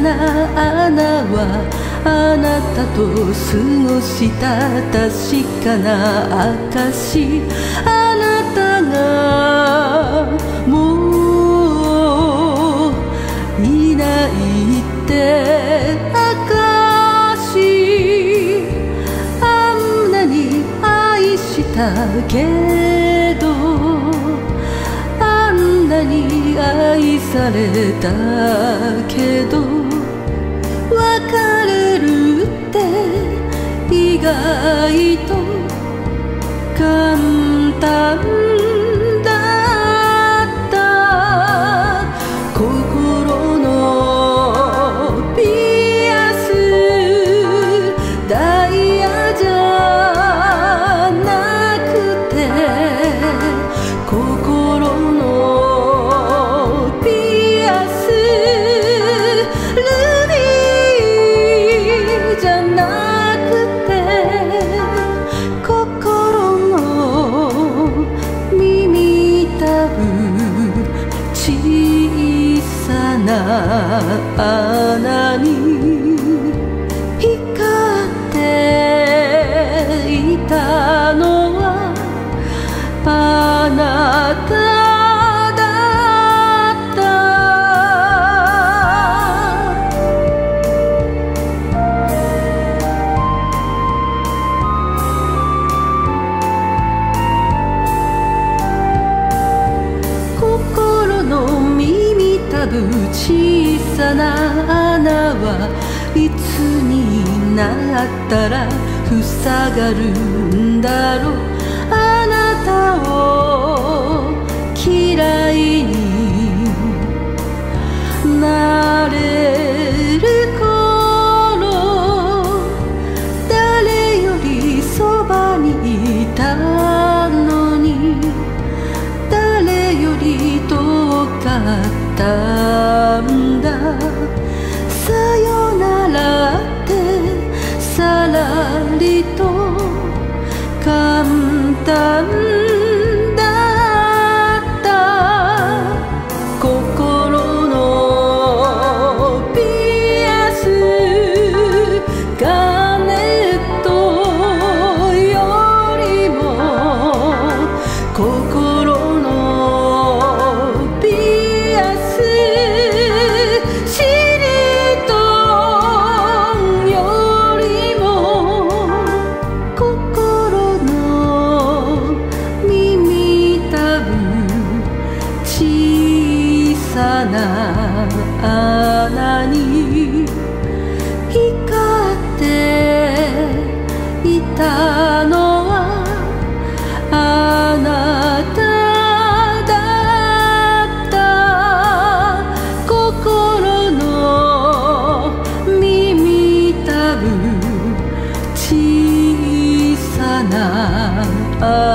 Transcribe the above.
な穴はあなたと過ごした確かな証あなたがもういないって証あんなに愛したけど。あんなに愛されたけど。って意外と簡単。な穴に光っていたの小さな穴はいつになったら塞がるんだろうあなたを嫌いになれる頃誰よりそばにいたのに誰より遠かったんだ。さよならってさらりと簡単。穴に光っていたのはあなただった心の耳たぶ小さな穴